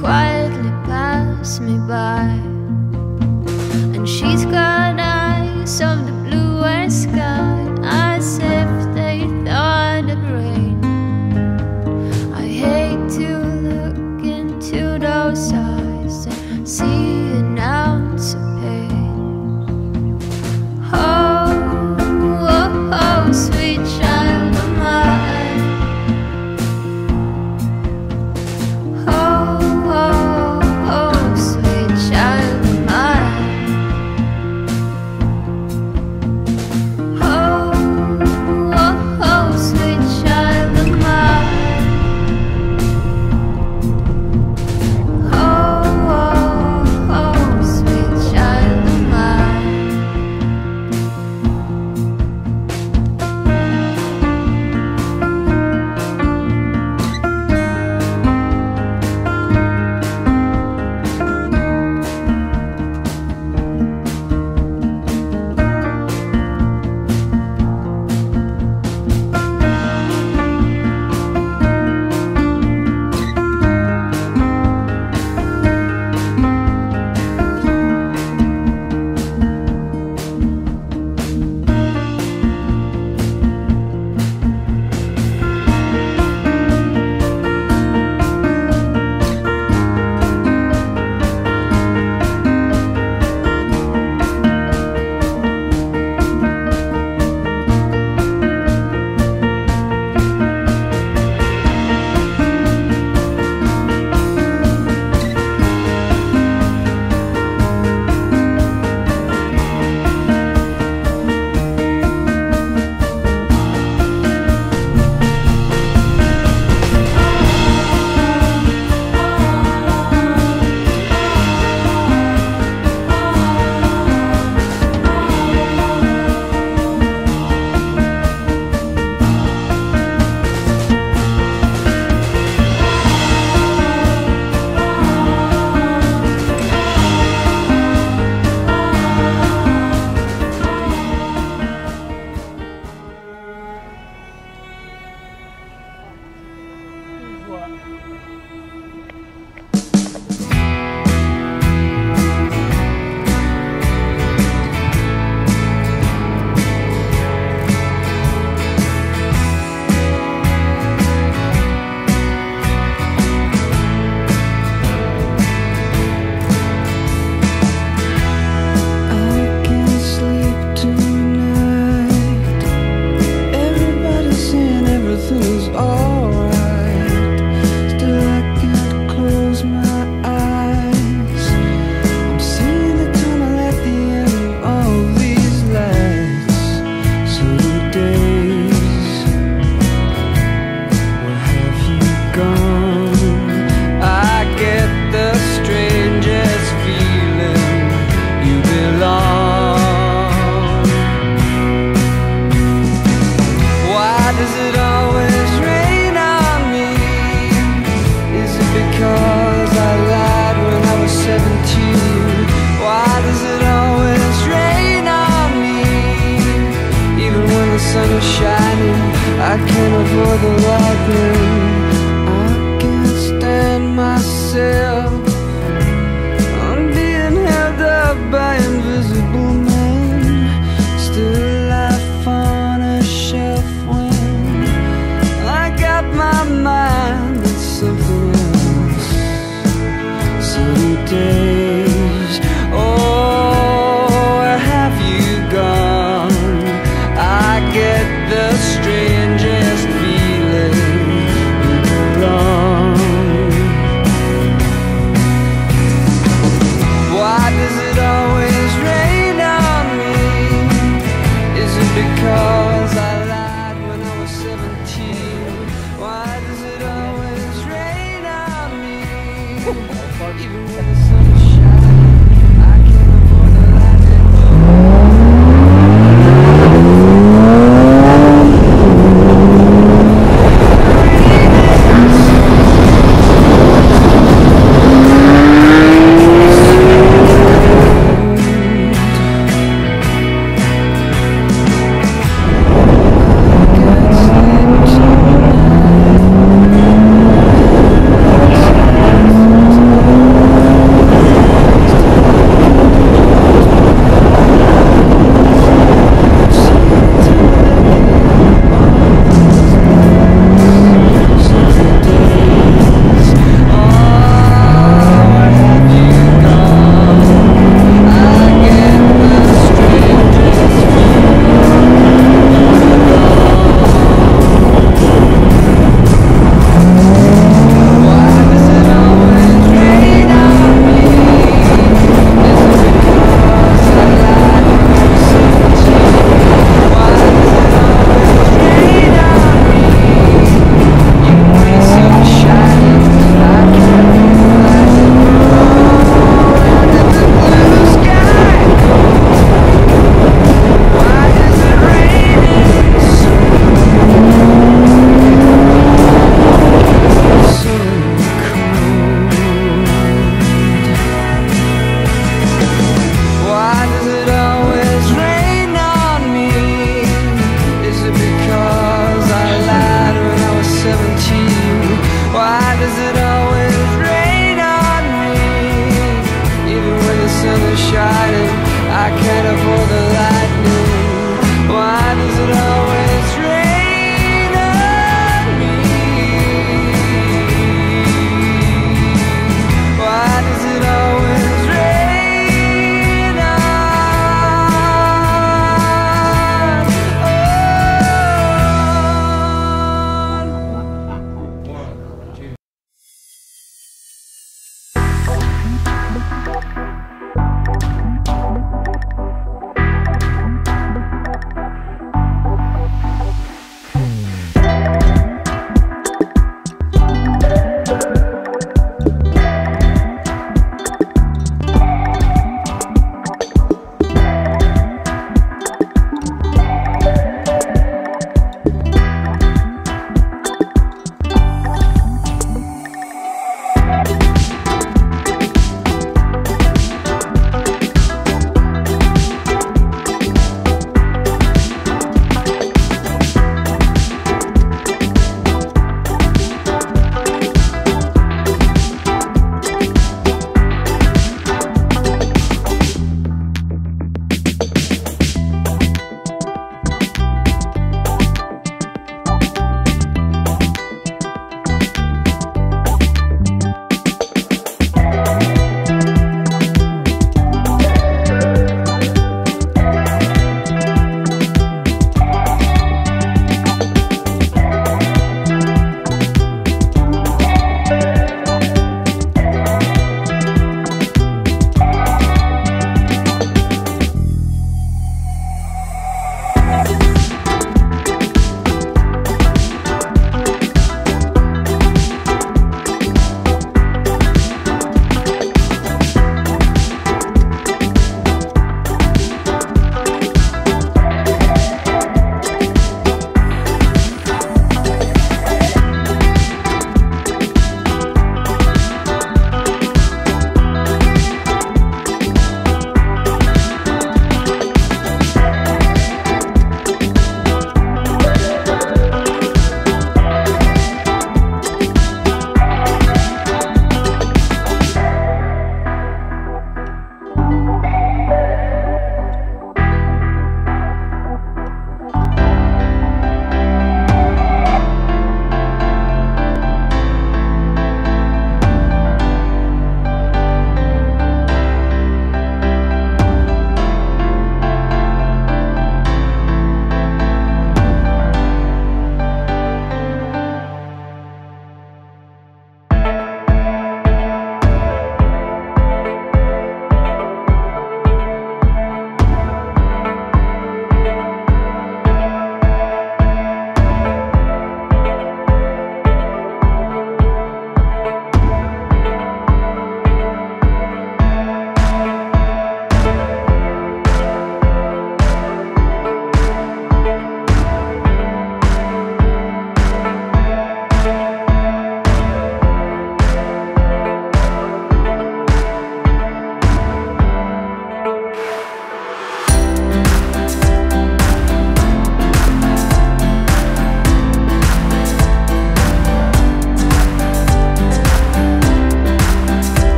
quietly pass me by. And she's got eyes of the for the life